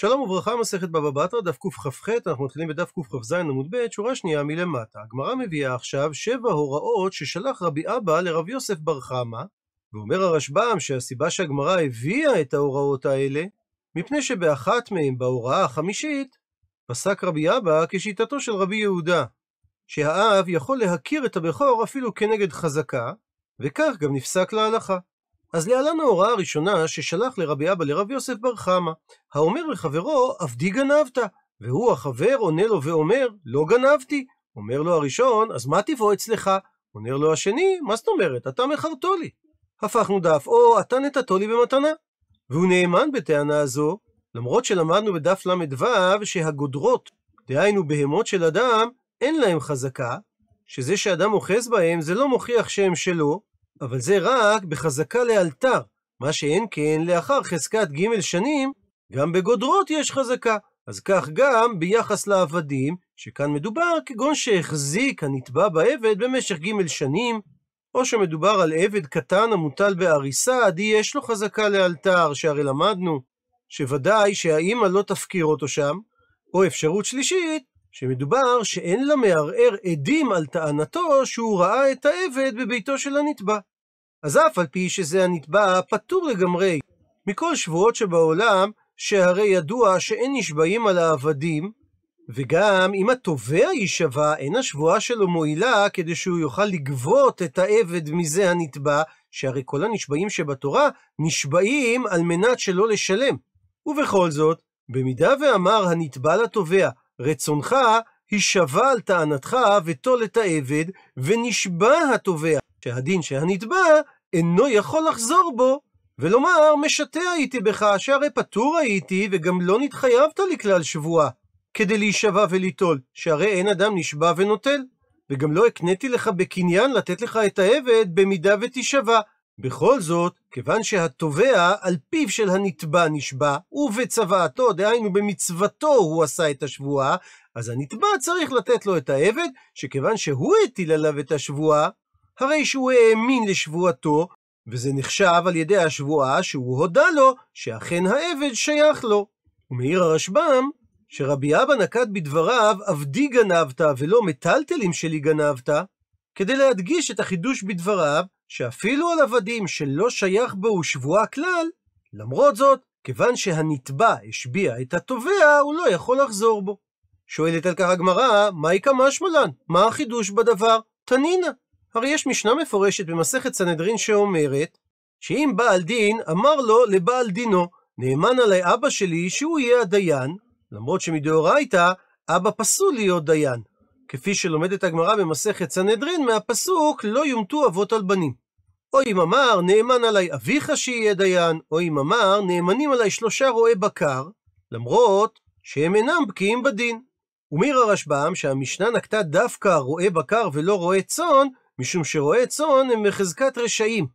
שלום וברכה, מסכת בבא בתרא, דף קכ"ח, אנחנו מתחילים בדף קכ"ז עמוד ב', שורה שנייה מלמטה. הגמרא מביאה עכשיו שבע הוראות ששלח רבי אבא לרב יוסף בר חמא, ואומר הרשב"ם שהסיבה שהגמרא הביאה את ההוראות האלה, מפני שבאחת מהן, בהוראה החמישית, פסק רבי אבא כשיטתו של רבי יהודה, שהאב יכול להכיר את הבכור אפילו כנגד חזקה, וכך גם נפסק להלכה. אז להלן ההוראה הראשונה ששלח לרבי אבא לרב יוסף בר חמא, האומר לחברו, עבדי גנבת, והוא החבר עונה לו ואומר, לא גנבתי. אומר לו הראשון, אז מה טיבו אצלך? אומר לו השני, מה זאת אומרת? אתה מכרתו לי. הפכנו דף, או אתה נתתו לי במתנה. והוא נאמן בטענה הזו, למרות שלמדנו בדף ל"ו שהגודרות, דהיינו בהמות של אדם, אין להם חזקה, שזה שאדם אוחז בהם זה לא מוכיח שהם שלו, אבל זה רק בחזקה לאלתר, מה שאין כן לאחר חזקת ג' שנים, גם בגודרות יש חזקה. אז כך גם ביחס לעבדים, שכאן מדובר כגון שהחזיק הנתבע בעבד במשך ג' שנים, או שמדובר על עבד קטן המוטל בעריסה, עדי יש לו חזקה לאלתר, שהרי למדנו שוודאי שהאימא לא תפקיר אותו שם, או אפשרות שלישית, שמדובר שאין למערער עדים על טענתו שהוא ראה את העבד בביתו של הנתבע. אז אף על פי שזה הנתבע פטור לגמרי מכל שבועות שבעולם, שהרי ידוע שאין נשבעים על העבדים, וגם אם התובע יישבע, אין השבועה שלו מועילה כדי שהוא יוכל לגבות את העבד מזה הנתבע, שהרי כל הנשבעים שבתורה נשבעים על מנת שלא לשלם. ובכל זאת, במידה ואמר הנתבע לתובע, רצונך הישבע על טענתך ותול את העבד, ונשבע התובע שהדין שהנתבע אינו יכול לחזור בו, ולומר משתה הייתי בך, שהרי פטור הייתי וגם לא נתחייבת לכלל שבועה, כדי להישבע וליטול, שהרי אין אדם נשבע ונוטל, וגם לא הקניתי לך בקניין לתת לך את העבד במידה ותישבע. בכל זאת, כיוון שהתובע על פיו של הנתבע נשבע, ובצוואתו, דהיינו במצוותו הוא עשה את השבועה, אז הנתבע צריך לתת לו את העבד, שכיוון שהוא הטיל עליו את השבועה, הרי שהוא האמין לשבועתו, וזה נחשב על ידי השבועה שהוא הודה לו שאכן העבד שייך לו. ומעיר הרשב"ם, שרבי אבא נקט בדבריו עבדי גנבת ולא מטלטלים שלי גנבת, כדי להדגיש את החידוש בדבריו, שאפילו על עבדים שלא שייך בו שבועה כלל, למרות זאת, כיוון שהנתבע השביע את התובע, הוא לא יכול לחזור בו. שואלת על כך הגמרא, מהי כמשמלן? מה החידוש בדבר? תנינא. הרי יש משנה מפורשת במסכת סנהדרין שאומרת, שאם בעל דין אמר לו לבעל דינו, נאמן עלי אבא שלי שהוא יהיה הדיין, למרות שמדאורייתא אבא פסול להיות דיין, כפי שלומדת הגמרא במסכת סנהדרין מהפסוק לא יומתו אבות על בנים. או אם אמר נאמן עלי אביך שיהיה דיין, או אם אמר נאמנים עלי שלושה רועי בקר, למרות שהם אינם בקיאים בדין. ומיר הרשב"ם שהמשנה נקטה דווקא רועה בקר ולא רועה צאן, משום שרועי צאן הם בחזקת רשעים.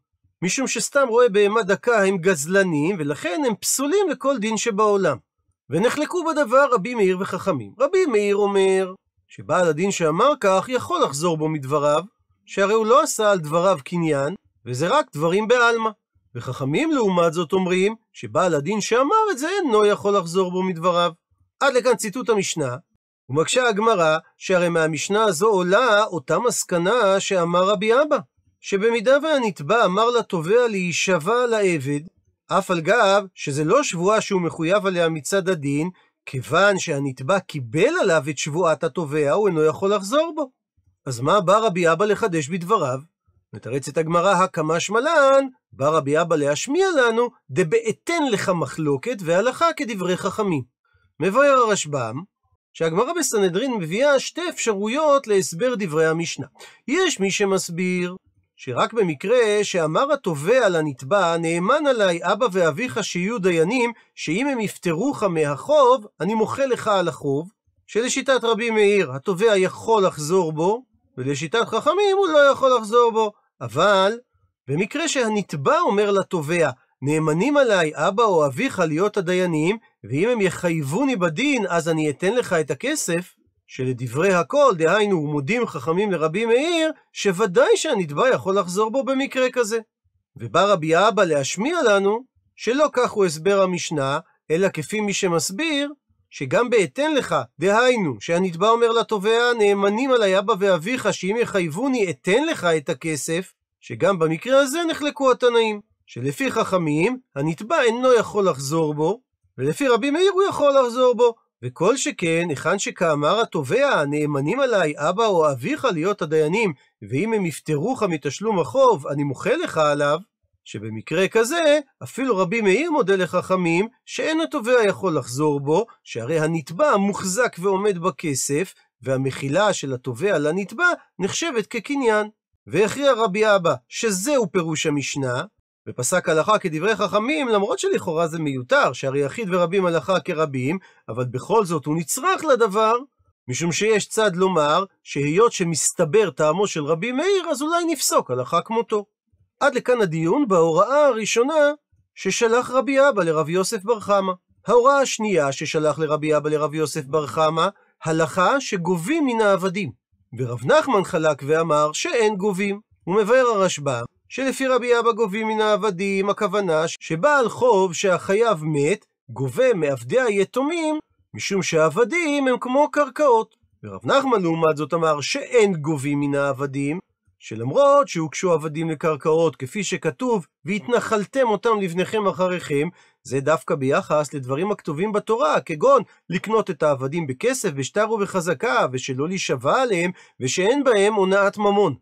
משום שסתם רואה בהמה דקה הם גזלנים, ולכן הם פסולים לכל דין שבעולם. ונחלקו בדבר רבי מאיר וחכמים. רבי מאיר אומר שבעל הדין שאמר כך יכול לחזור בו מדבריו, שהרי הוא לא עשה על דבריו קניין, וזה רק דברים בעלמא. וחכמים לעומת זאת אומרים שבעל הדין שאמר את זה אינו יכול לחזור בו מדבריו. עד לכאן ציטוט המשנה, ומקשה הגמרא שהרי מהמשנה הזו עולה אותה מסקנה שאמר רבי אבא, שבמידה והנתבע אמר לתובע להישבע לעבד, אף על גב שזה לא שבועה שהוא מחויב עליה מצד הדין, כיוון שהנתבע קיבל עליו את שבועת התובע, הוא אינו יכול לחזור בו. אז מה בא רבי אבא לחדש בדבריו? מתרצת הגמרא הקמא שמלן, בא רבי אבא להשמיע לנו, דבעתן לך מחלוקת והלכה כדברי חכמים. מבאר הרשב"ם, שהגמרא בסנהדרין מביאה שתי אפשרויות להסבר דברי המשנה. יש מי שמסביר שרק במקרה שאמר התובע לנתבע, נאמן עליי אבא ואביך שיהיו דיינים, שאם הם יפטרוך מהחוב, אני מוחה לך על החוב, שלשיטת רבי מאיר התובע יכול לחזור בו, ולשיטת חכמים הוא לא יכול לחזור בו. אבל במקרה שהנתבע אומר לתובע, נאמנים עליי אבא או אביך להיות הדיינים, ואם הם יחייבוני בדין, אז אני אתן לך את הכסף, שלדברי הכל, דהיינו, מודים חכמים לרבי מאיר, שוודאי שהנתבע יכול לחזור בו במקרה כזה. ובא רבי אבא להשמיע לנו, שלא כך הוא הסבר המשנה, אלא כפי מי שמסביר, שגם באתן לך, דהיינו, שהנתבע אומר לתובע, נאמנים עלי אבא ואביך, שאם יחייבוני אתן לך את הכסף, שגם במקרה הזה נחלקו התנאים, שלפי חכמים, הנתבע אינו יכול לחזור בו, ולפי רבי מאיר הוא יכול לחזור בו. וכל שכן, היכן שכאמר התובע, הנאמנים עליי, אבא או אביך להיות הדיינים, ואם הם יפטרוך מתשלום החוב, אני מוחה לך עליו, שבמקרה כזה, אפילו רבי מאיר מודה לחכמים, שאין התובע יכול לחזור בו, שהרי הנתבע מוחזק ועומד בכסף, והמחילה של התובע לנתבע נחשבת כקניין. והכריע רבי אבא שזהו פירוש המשנה, ופסק הלכה כדברי חכמים, למרות שלכאורה זה מיותר, שהרי יחיד ורבים הלכה כרבים, אבל בכל זאת הוא נצרך לדבר, משום שיש צד לומר, שהיות שמסתבר טעמו של רבי מאיר, אז אולי נפסוק הלכה כמותו. עד לכאן הדיון בהוראה הראשונה ששלח רבי אבא לרבי יוסף בר חמא. ההוראה השנייה ששלח לרבי אבא לרבי יוסף בר חמא, הלכה שגובים מן העבדים. ורב נחמן חלק ואמר שאין גובים. הוא מבאר הרשב"ם שלפי רבי אבא גובים מן העבדים, הכוונה שבעל חוב שהחייב מת, גובה מעבדי היתומים, משום שהעבדים הם כמו קרקעות. ורב נחמן לעומת זאת אמר שאין גובים מן העבדים, שלמרות שהוגשו עבדים לקרקעות כפי שכתוב, והתנחלתם אותם לבניכם אחריכם, זה דווקא ביחס לדברים הכתובים בתורה, כגון לקנות את העבדים בכסף, בשטר ובחזקה, ושלא להישבע עליהם, ושאין בהם הונאת ממון.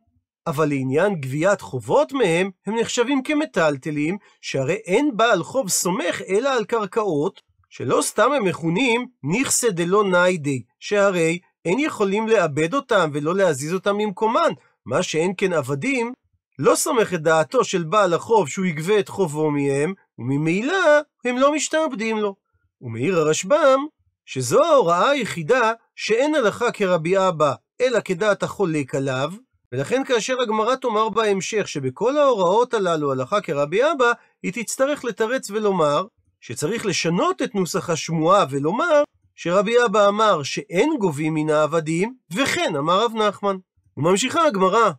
אבל לעניין גביית חובות מהם, הם נחשבים כמטלטלים, שהרי אין בעל חוב סומך אלא על קרקעות, שלא סתם הם מכונים נכסה דלא ניידי, שהרי אין יכולים לאבד אותם ולא להזיז אותם ממקומן, מה שאין כן עבדים, לא סומך את דעתו של בעל החוב שהוא יגבה את חובו מהם, וממילא הם לא משתעבדים לו. ומעיר הרשב"ם, שזו ההוראה היחידה שאין הלכה כרבי אבא, אלא כדעת החולק עליו, ולכן כאשר הגמרא תאמר בהמשך שבכל ההוראות הללו הלכה כרבי אבא, היא תצטרך לתרץ ולומר שצריך לשנות את נוסח השמועה ולומר שרבי אבא אמר שאין גובים מן העבדים, וכן אמר רב נחמן. וממשיכה הגמרא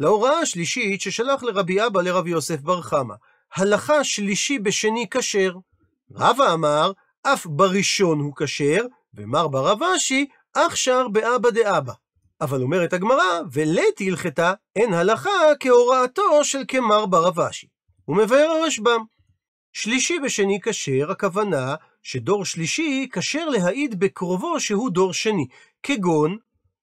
להוראה השלישית ששלח לרבי אבא לרבי יוסף בר חמא. הלכה שלישי בשני כשר. רבא אמר, אף בראשון הוא כשר, ומר ברב אשי, אך שר באבא דאבא. אבל אומרת הגמרא, ולית הלכתה, אין הלכה כהוראתו של כמר ברב אשי. הוא מבאר הרשב"ם. שלישי בשני כשר, הכוונה שדור שלישי כשר להעיד בקרובו שהוא דור שני, כגון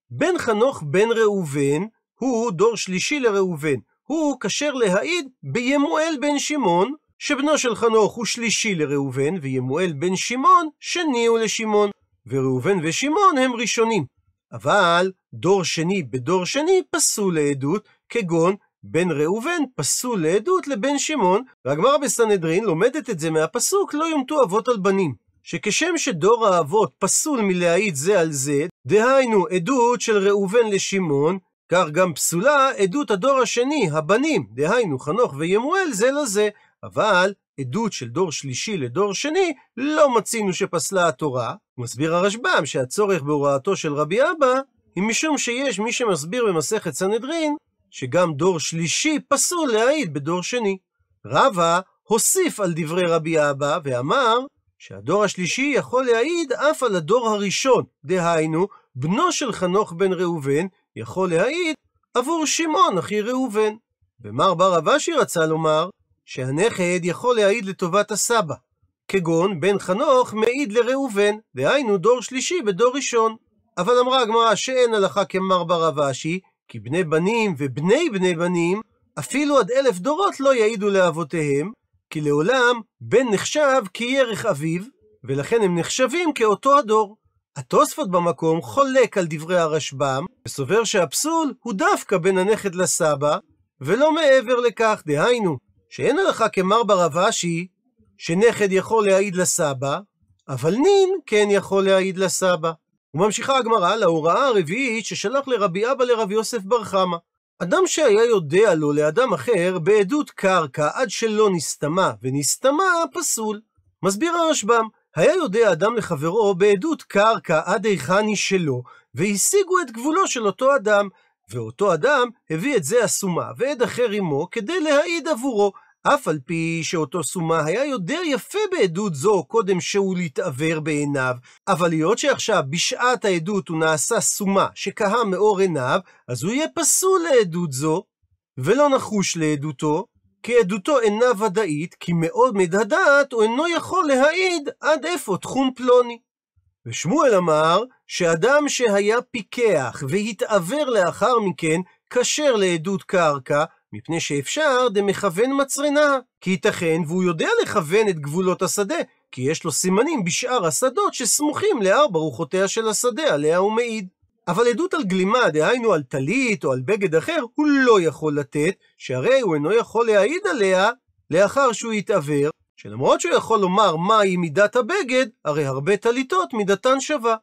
בן חנוך בן ראובן הוא דור שלישי לראובן. הוא כשר להעיד בימואל בן שמעון, שבנו של חנוך הוא שלישי לראובן, וימואל בן שמעון שני הוא לשמעון. וראובן ושמעון הם ראשונים. אבל דור שני בדור שני פסול לעדות, כגון בן ראובן פסול לעדות לבן שמעון, והגמרא בסנהדרין לומדת את זה מהפסוק לא יומתו אבות על בנים. שכשם שדור האבות פסול מלהעיד זה על זה, דהיינו עדות של ראובן לשמעון, כך גם פסולה עדות הדור השני, הבנים, דהיינו חנוך וימואל זה לזה, אבל עדות של דור שלישי לדור שני, לא מצינו שפסלה התורה. מסביר הרשב"ם שהצורך בהוראתו של רבי אבא, היא משום שיש מי שמסביר במסכת סנהדרין, שגם דור שלישי פסול להעיד בדור שני. רבא הוסיף על דברי רבי אבא ואמר שהדור השלישי יכול להעיד אף על הדור הראשון, דהיינו, בנו של חנוך בן ראובן יכול להעיד עבור שמעון אחי ראובן. ומר בר אבשי רצה לומר שהנכד יכול להעיד לטובת הסבא, כגון בן חנוך מעיד לראובן, דהיינו דור שלישי בדור ראשון. אבל אמרה הגמרא שאין הלכה כמר בר אבשי, כי בני בנים ובני בני בנים, אפילו עד אלף דורות לא יעידו לאבותיהם, כי לעולם בן נחשב כירך אביו, ולכן הם נחשבים כאותו הדור. התוספות במקום חולק על דברי הרשב"ם, וסובר שהפסול הוא דווקא בין הנכד לסבא, ולא מעבר לכך, דהיינו, שאין הלכה כמר ברב אשי, שנכד יכול להעיד לסבא, אבל נין כן יכול להעיד לסבא. וממשיכה הגמרא להוראה הרביעית ששלח לרבי אבא לרבי יוסף בר חמא. אדם שהיה יודע לו לאדם אחר בעדות קרקע עד שלא נסתמה, ונסתמה פסול. מסביר הרשב"ם, היה יודע אדם לחברו בעדות קרקע עד היכן היא שלו, והשיגו את גבולו של אותו אדם, ואותו אדם הביא את זה אסומה, ועד אחר עמו, כדי להעיד עבורו, אף על פי שאותו סומה היה יודע יפה בעדות זו קודם שהוא להתעוור בעיניו, אבל היות שעכשיו בשעת העדות הוא נעשה סומה שכהה מאור עיניו, אז הוא יהיה פסול לעדות זו, ולא נחוש לעדותו, כי עדותו אינה ודאית, כי מאוד מדהדת הוא אינו יכול להעיד עד איפה תחום פלוני. ושמואל אמר שאדם שהיה פיקח והתעוור לאחר מכן, כשר לעדות קרקע, מפני שאפשר דמכוון מצרנה, כי ייתכן והוא יודע לכוון את גבולות השדה, כי יש לו סימנים בשאר השדות שסמוכים לארבע רוחותיה של השדה, עליה הוא מעיד. אבל עדות על גלימה, דהיינו על טלית או על בגד אחר, הוא לא יכול לתת, שהרי הוא אינו יכול להעיד עליה לאחר שהוא יתעוור, שלמרות שהוא יכול לומר מהי מידת הבגד, הרי הרבה טליתות מידתן שווה.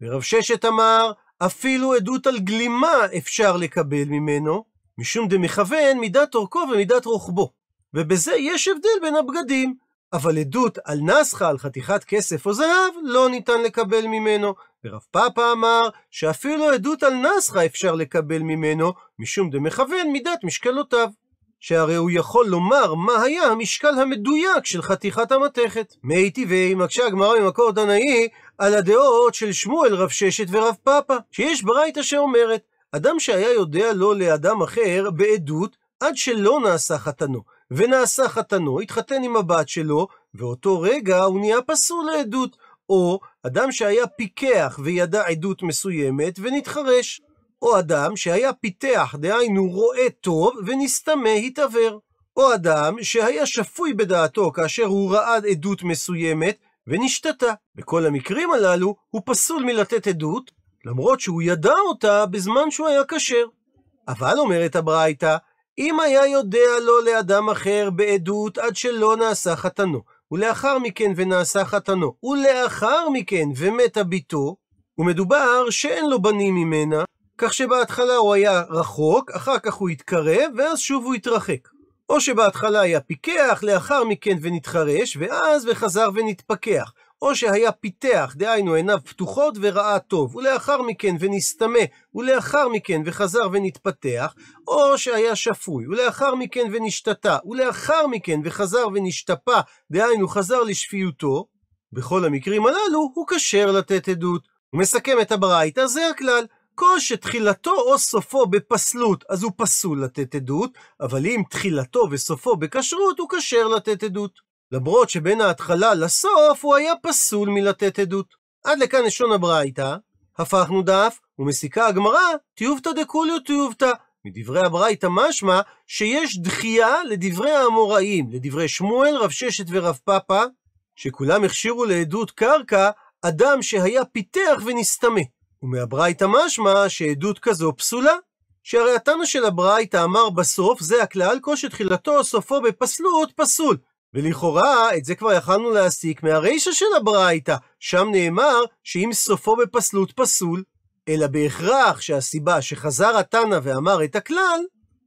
ורב ששת אמר, אפילו עדות על גלימה אפשר לקבל ממנו, משום דמכוון מידת אורכו ומידת רוחבו. ובזה יש הבדל בין הבגדים. אבל עדות על נסחה, על חתיכת כסף או זהב, לא ניתן לקבל ממנו. ורב פאפה אמר שאפילו עדות על נסחה אפשר לקבל ממנו, משום דמכוון מידת משקלותיו. שהרי הוא יכול לומר מה היה המשקל המדויק של חתיכת המתכת. מי טבעי מקשה הגמרא ממקור דנאי על הדעות של שמואל רב ששת ורב פאפה, שיש ברייתא שאומרת, אדם שהיה יודע לו לאדם אחר בעדות עד שלא נעשה חתנו, ונעשה חתנו, התחתן עם הבת שלו, ואותו רגע הוא נהיה פסול לעדות. או אדם שהיה פיקח וידע עדות מסוימת ונתחרש. או אדם שהיה פיתח, דהיינו רואה טוב, ונסתמה התעוור. או אדם שהיה שפוי בדעתו כאשר הוא ראה עדות מסוימת, ונשתתה. בכל המקרים הללו הוא פסול מלתת עדות, למרות שהוא ידע אותה בזמן שהוא היה כשר. אבל אומרת הברייתא, אם היה יודע לו לאדם אחר בעדות עד שלא נעשה חתנו, ולאחר מכן ונעשה חתנו, ולאחר מכן ומתה בתו, ומדובר שאין לו בנים ממנה, כך שבהתחלה הוא היה רחוק, אחר כך הוא התקרב, ואז שוב הוא התרחק. או שבהתחלה היה פיקח, לאחר מכן ונתחרש, ואז וחזר ונתפכח. או שהיה פיתח, דהיינו עיניו פתוחות וראה טוב, ולאחר מכן ונסתמה, ולאחר מכן וחזר ונתפתח, או שהיה שפוי, ולאחר מכן ונשתתה, ולאחר מכן וחזר ונשתפה, דהיינו חזר לשפיותו, בכל המקרים הללו הוא כשר לתת עדות. הוא מסכם את הברייתא, זה הכלל. כל שתחילתו או סופו בפסלות, אז הוא פסול לתת עדות, אבל אם תחילתו וסופו בכשרות, הוא כשר לתת עדות. למרות שבין ההתחלה לסוף הוא היה פסול מלתת עדות. עד לכאן לשון הברייתא, הפכנו דף, ומסיקה הגמרא, טיובתא דקוליו טיובתא. מדברי הברייתא משמע שיש דחייה לדברי האמוראים, לדברי שמואל, רב ששת ורב פאפא, שכולם הכשירו לעדות קרקע אדם שהיה פיתח ונסתמה. ומהברייתא משמע שעדות כזו פסולה. שהרי התנא של הברייתא אמר בסוף, זה הכלל, כל שתחילתו או סופו בפסלות, פסול. ולכאורה, את זה כבר יכלנו להסיק מהרישא של הברייתא, שם נאמר שאם סופו בפסלות פסול, אלא בהכרח שהסיבה שחזר התנא ואמר את הכלל,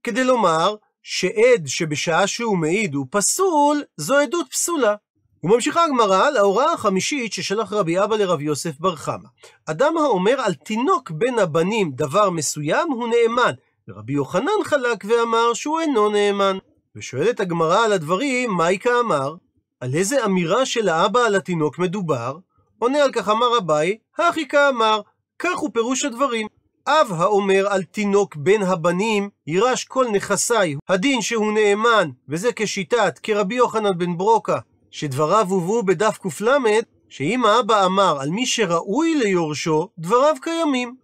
כדי לומר שעד שבשעה שהוא מעיד הוא פסול, זו עדות פסולה. וממשיכה הגמרא להוראה החמישית ששלח רבי אבא לרב יוסף בר חמא. אדם האומר על תינוק בין הבנים דבר מסוים הוא נאמן, ורבי יוחנן חלק ואמר שהוא אינו נאמן. ושואלת הגמרא על הדברים, מייקה אמר, על איזה אמירה של האבא על התינוק מדובר? עונה על כך אמר אביי, הכי כאמר, כך הוא פירוש הדברים. אב האומר על תינוק בין הבנים, יירש כל נכסי, הדין שהוא נאמן, וזה כשיטת, כרבי יוחנן בן ברוקה, שדבריו הובאו בדף קל, שאם האבא אמר על מי שראוי ליורשו, דבריו קיימים.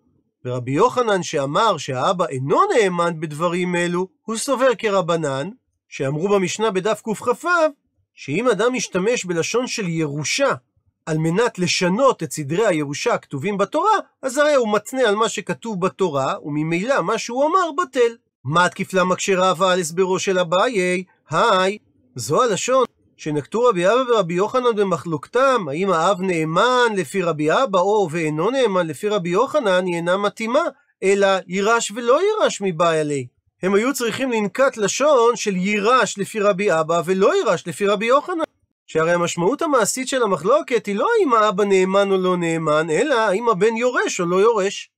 ורבי יוחנן שאמר שהאבא אינו נאמן בדברים אלו, הוא סובר כרבנן, שאמרו במשנה בדף קכ"ו, שאם אדם משתמש בלשון של ירושה על מנת לשנות את סדרי הירושה הכתובים בתורה, אז הרי הוא מתנה על מה שכתוב בתורה, וממילא מה שהוא אמר בטל. מה תקיף מקשה רבה על הסברו של אביי? היי, זו הלשון שנקטו רבי אבא ורבי יוחנן במחלוקתם, האם האב נאמן לפי רבי אבא או ואינו נאמן לפי רבי יוחנן, היא אינה מתאימה, אלא יירש ולא יירש מבעי עלי. הם היו צריכים לנקט לשון של יירש לפי רבי אבא ולא יירש לפי רבי יוחנן. שהרי המשמעות המעשית של המחלוקת היא לא האם האבא נאמן או לא נאמן, אלא האם הבן יורש או לא יורש.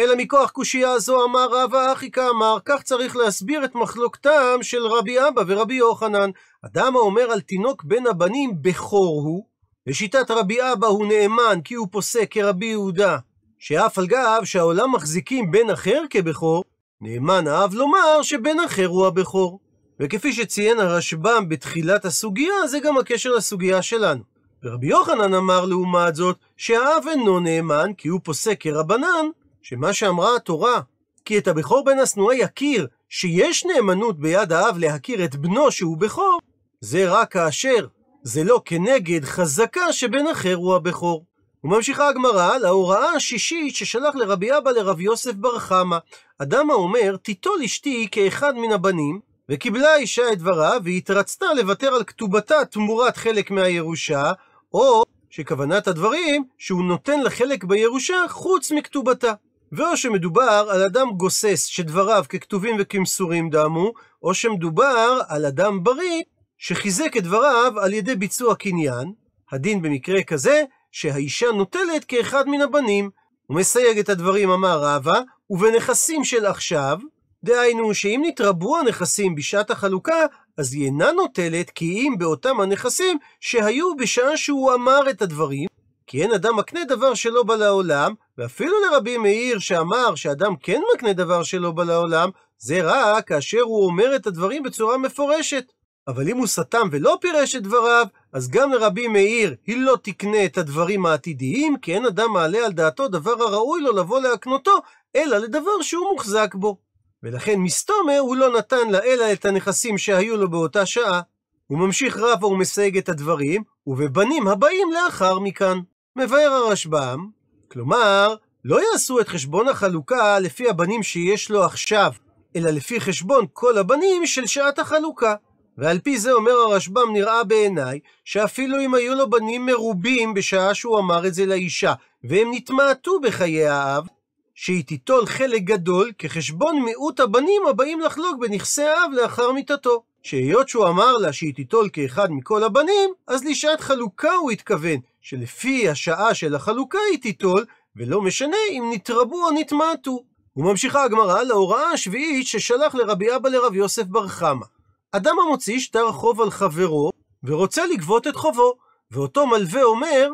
אלא מכוח קושייה זו אמר רבא אחי כאמר, כך צריך להסביר את מחלוקתם של רבי אבא ורבי יוחנן. אדם האומר על תינוק בין הבנים בכור הוא, לשיטת רבי אבא הוא נאמן כי הוא פוסק כרבי יהודה, שאף על גב שהעולם מחזיקים בן אחר כבכור, נאמן האב לומר שבן אחר הוא הבכור. וכפי שציין הרשב"ם בתחילת הסוגיה, זה גם הקשר לסוגיה שלנו. ורבי יוחנן אמר לעומת זאת, שהאב אינו נאמן כי הוא פוסק כרבנן, שמה שאמרה התורה, כי את הבכור בן השנואה יכיר שיש נאמנות ביד האב להכיר את בנו שהוא בכור, זה רק כאשר זה לא כנגד חזקה שבן אחר הוא הבכור. וממשיכה הגמרא להוראה השישית ששלח לרבי אבא לרבי יוסף בר חמא. אדם האומר, תיטול אשתי כאחד מן הבנים, וקיבלה האישה את דבריו, והתרצתה לוותר על כתובתה תמורת חלק מהירושה, או שכוונת הדברים שהוא נותן לה חלק בירושה חוץ מכתובתה. ואו שמדובר על אדם גוסס שדבריו ככתובים וכמסורים דמו, או שמדובר על אדם בריא שחיזק את דבריו על ידי ביצוע קניין, הדין במקרה כזה שהאישה נוטלת כאחד מן הבנים. הוא מסייג את הדברים אמר רבא, ובנכסים של עכשיו, דהיינו שאם נתרבו הנכסים בשעת החלוקה, אז היא אינה נוטלת כי אם באותם הנכסים שהיו בשעה שהוא אמר את הדברים, כי אין אדם מקנה דבר שלא בא לעולם, ואפילו לרבי מאיר שאמר שאדם כן מקנה דבר שלא בא לעולם, זה רק כאשר הוא אומר את הדברים בצורה מפורשת. אבל אם הוא סתם ולא פירש את דבריו, אז גם לרבי מאיר היא לא תקנה את הדברים העתידיים, כי אין אדם מעלה על דעתו דבר הראוי לו לבוא להקנותו, אלא לדבר שהוא מוחזק בו. ולכן מסתומר הוא לא נתן לה אלא את הנכסים שהיו לו באותה שעה. הוא ממשיך רבא ומסייג את הדברים, ובבנים הבאים לאחר מכאן. מבאר הרשב"ם, כלומר, לא יעשו את חשבון החלוקה לפי הבנים שיש לו עכשיו, אלא לפי חשבון כל הבנים של שעת החלוקה. ועל פי זה אומר הרשב"ם נראה בעיניי, שאפילו אם היו לו בנים מרובים בשעה שהוא אמר את זה לאישה, והם נתמעטו בחיי האב, שהיא תיטול חלק גדול כחשבון מיעוט הבנים הבאים לחלוק בנכסי האב לאחר מיתתו. שהיות שהוא אמר לה שהיא תיטול כאחד מכל הבנים, אז לשעת חלוקה הוא התכוון, שלפי השעה של החלוקה היא תיטול, ולא משנה אם נתרבו או נתמעטו. וממשיכה הגמרא להוראה השביעית ששלח לרבי אבא לרב יוסף בר חמא. אדם המוציא שטר חוב על חברו, ורוצה לגבות את חובו, ואותו מלווה אומר,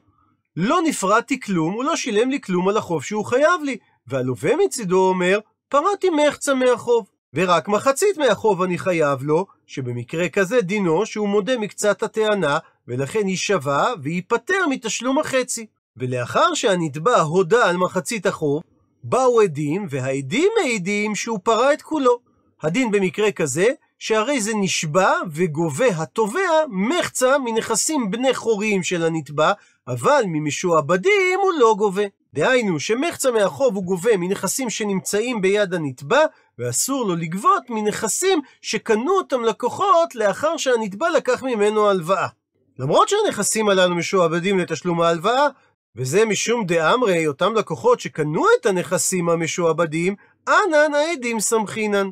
לא נפרדתי כלום, הוא לא שילם לי כלום על החוב שהוא חייב לי, והלווה מצידו אומר, פרעתי מחצה מהחוב, ורק מחצית מהחוב אני חייב לו, שבמקרה כזה דינו שהוא מודה מקצת הטענה, ולכן יישבע וייפטר מתשלום החצי. ולאחר שהנתבע הודה על מחצית החוב, באו עדים, והעדים מעידים שהוא פרע את כולו. הדין במקרה כזה, שהרי זה נשבע וגובה התובע מחצה מנכסים בני חוריים של הנתבע, אבל ממשועבדים הוא לא גובה. דהיינו שמחצה מהחוב הוא גובה מנכסים שנמצאים ביד הנתבע, ואסור לו לגבות מנכסים שקנו אותם לקוחות לאחר שהנתבע לקח ממנו הלוואה. למרות שהנכסים הללו משועבדים לתשלום ההלוואה, וזה משום דאמרי אותם לקוחות שקנו את הנכסים המשועבדים, אנן העדים סמכינן.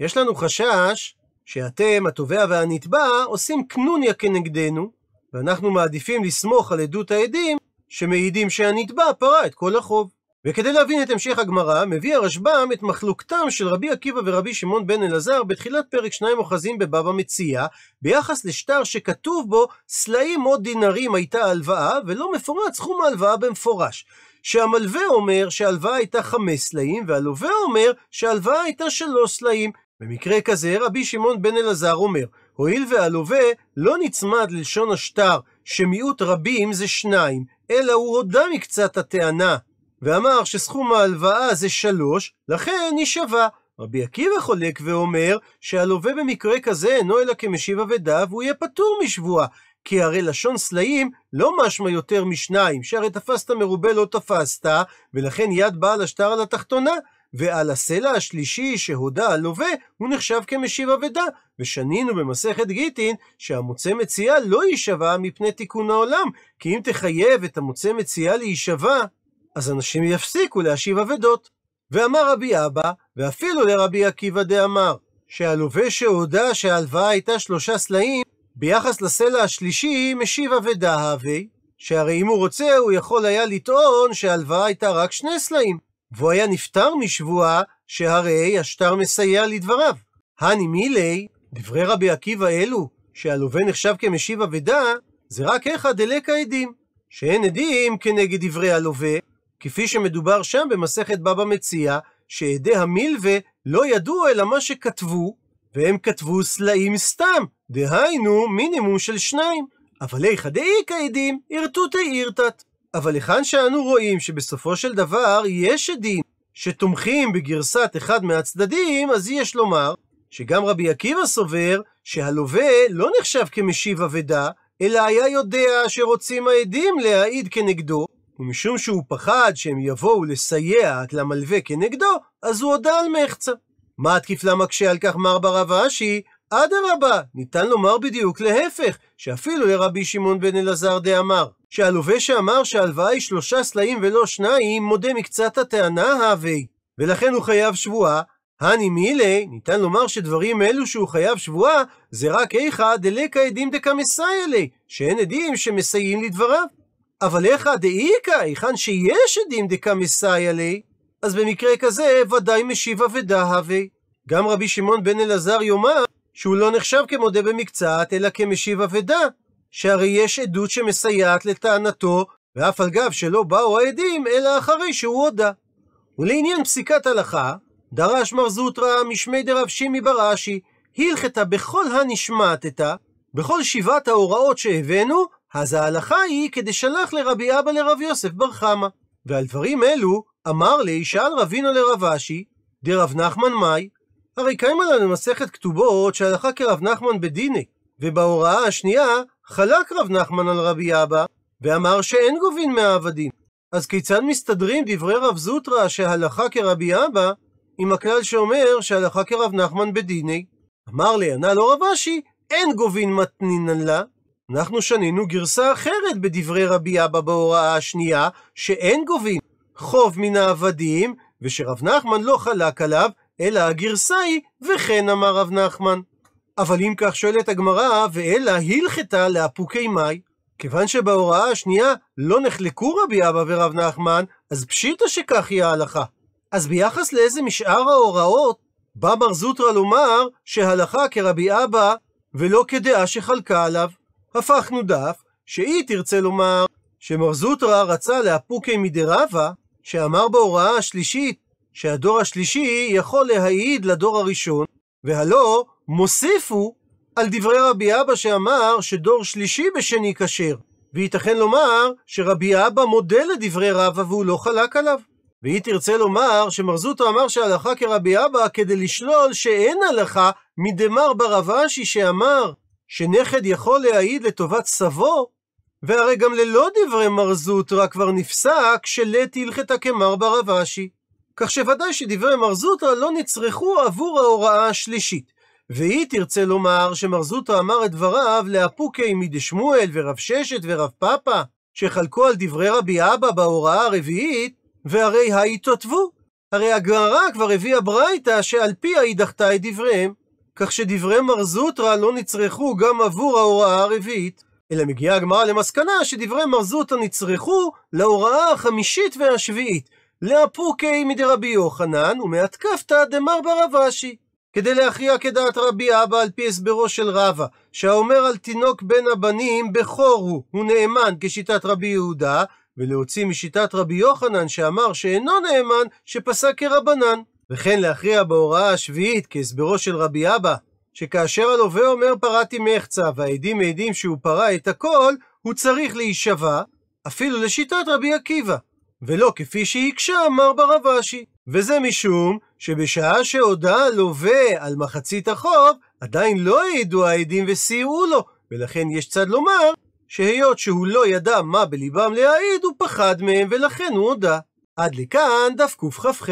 יש לנו חשש שאתם, התובע והנתבע, עושים קנוניה כנגדנו, ואנחנו מעדיפים לסמוך על עדות העדים שמעידים שהנתבע פרע את כל החוב. וכדי להבין את המשך הגמרא, מביא הרשב"ם את מחלוקתם של רבי עקיבא ורבי שמעון בן אלעזר בתחילת פרק שניים אוחזים בבבא מציע, ביחס לשטר שכתוב בו סלעים או דינרים הייתה הלוואה, ולא מפורט סכום ההלוואה במפורש. שהמלווה אומר שההלוואה הייתה חמש סלעים, והלווה אומר שההלוואה הייתה שלוש סלעים. במקרה כזה רבי שמעון בן אלעזר אומר, הואיל והלווה לא נצמד ללשון השטר שמיעוט רבים זה שניים, אלא הוא הודה מקצת הטענה, ואמר שסכום ההלוואה זה שלוש, לכן היא שווה. רבי עקיבא חולק ואומר שהלווה במקרה כזה אינו אלא כמשיב אבדה והוא יהיה פטור משבועה. כי הרי לשון סלעים לא משמע יותר משניים, שהרי תפסת מרובה לא תפסת, ולכן יד בעל השטר על התחתונה, ועל הסלע השלישי שהודה הלווה, הוא נחשב כמשיב אבדה. ושנינו במסכת גיטין, שהמוצא מציאה לא יישבע מפני תיקון העולם, כי אם תחייב את המוצא מציאה להישבע, אז אנשים יפסיקו להשיב אבדות. ואמר רבי אבא, ואפילו לרבי עקיבא דאמר, שהלווה שהודה שההלוואה הייתה שלושה סלעים, ביחס לסלע השלישי משיב אבדה הווה, שהרי אם הוא רוצה הוא יכול היה לטעון שההלוואה הייתה רק שני סלעים, והוא היה נפטר משבועה, שהרי השטר מסייע לדבריו. הני מילי, דברי רבי עקיבא אלו, שהלווה נחשב כמשיב אבדה, זה רק איכא דלקא עדים, שאין עדים כנגד דברי הלווה, כפי שמדובר שם במסכת בבא מציע, שעדי המלווה לא ידעו אלא מה שכתבו, והם כתבו סלעים סתם, דהיינו מינימום של שניים. אבל איכא דאיכא עדים, ערתותא עירתת. אבל היכן שאנו רואים שבסופו של דבר יש עדים שתומכים בגרסת אחד מהצדדים, אז יש לומר שגם רבי עקיבא סובר שהלווה לא נחשב כמשיב אבדה, אלא היה יודע שרוצים העדים להעיד כנגדו, ומשום שהוא פחד שהם יבואו לסייע למלווה כנגדו, אז הוא הודה על מחצה. מה התקיף לה מקשה על כך מר ברב אשי? אדרבה, ניתן לומר בדיוק להפך, שאפילו לרבי שמעון בן אלעזר דאמר, שהלווה שאמר שההלוואה היא שלושה סלעים ולא שניים, מודה מקצת הטענה הווי, ולכן הוא חייב שבועה, הני מילי, ניתן לומר שדברים אלו שהוא חייב שבועה, זה רק איכא דלקא עדים דקמסאי לי, שאין עדים שמסייעים לדבריו. אבל איכא דאיכא, היכן שיש עדים דקמסאי לי, אז במקרה כזה ודאי משיב אבדה הווי. גם רבי שמעון בן אלעזר יאמר שהוא לא נחשב כמודה במקצת, אלא כמשיב אבדה, שהרי יש עדות שמסייעת לטענתו, ואף על גב שלא באו העדים, אלא אחרי שהוא הודה. ולעניין פסיקת הלכה, דרש מר זוטרא משמי דרב שימי בראשי, הלכתה בכל הנשמטתה, בכל שבעת ההוראות שהבאנו, אז ההלכה היא כדשלח לרבי אבא לרב יוסף בר חמא. ועל דברים אלו, אמר לי, שאל רבינו לרב אשי, דרב נחמן מאי, הרי קיימה לנו מסכת כתובות שהלכה כרב נחמן בדיני, ובהוראה השנייה חלק רב נחמן על רבי אבא, ואמר שאין גובין מהעבדים. אז כיצד מסתדרים דברי רב זוטרא שהלכה כרבי אבא, עם הכלל שאומר שהלכה כרב נחמן בדיני? אמר לי, ענה לו רב אשי, אין גובין מתנינן לה. אנחנו שנינו גרסה אחרת בדברי רבי אבא בהוראה השנייה, שאין גובין חוב מן העבדים, ושרב נחמן לא חלק עליו, אלא הגרסה היא, וכן אמר רב נחמן. אבל אם כך שואלת הגמרא, ואלא הלכתה לאפוקי מאי, כיוון שבהוראה השנייה לא נחלקו רבי אבא ורב נחמן, אז פשיטא שכך היא ההלכה. אז ביחס לאיזה משאר ההוראות, בא מר זוטרא לומר שהלכה כרבי אבא ולא כדעה שחלקה עליו. הפכנו דף, שהיא תרצה לומר שמר זוטרא רצה לאפוקי מדרבה, שאמר בהוראה השלישית שהדור השלישי יכול להעיד לדור הראשון, והלא מוסיפו על דברי רבי אבא שאמר שדור שלישי בשני כשר. וייתכן לומר שרבי אבא מודה לדברי רבא והוא לא חלק עליו. והיא תרצה לומר שמרזוטו אמר שהלכה כרבי אבא כדי לשלול שאין הלכה מדמר ברב אשי שאמר שנכד יכול להעיד לטובת סבו, והרי גם ללא דברי מרזוטרה כבר נפסק שלט הלכתה כמר ברב אשי. כך שוודאי שדברי מר זוטרא לא נצרכו עבור ההוראה השלישית. והיא תרצה לומר שמר זוטרא אמר את דבריו לאפוקי מדשמואל ורב ששת ורב פאפא, שחלקו על דברי רבי אבא בהוראה הרביעית, והרי ההתעטבו. הרי הגמרא כבר הביאה ברייתא שעל פיה היא דחתה את דבריהם, כך שדברי מר זוטרא לא נצרכו גם עבור ההוראה הרביעית, אלא מגיעה הגמרא למסקנה שדברי מר זוטרא נצרכו להוראה החמישית והשביעית, לאפוקי מדרבי יוחנן, ומהתקפתא דמר ברב אשי. כדי להכריע כדעת רבי אבא על פי הסברו של רבא, שהאומר על תינוק בין הבנים בכור הוא, הוא נאמן כשיטת רבי יהודה, ולהוציא משיטת רבי יוחנן שאמר שאינו נאמן, שפסק כרבנן. וכן להכריע בהוראה השביעית כהסברו של רבי אבא, שכאשר הלווה אומר פרעתי מחצה, והעדים מעידים שהוא פרע את הכל, הוא צריך להישבע, אפילו לשיטת רבי עקיבא. ולא כפי שהקשה אמר ברב אשי. וזה משום שבשעה שהודה הלווה על מחצית החוב, עדיין לא העידו העדים וסייעו לו, ולכן יש צד לומר שהיות שהוא לא ידע מה בליבם להעיד, הוא פחד מהם ולכן הוא הודה. עד לכאן דף קכ"ח.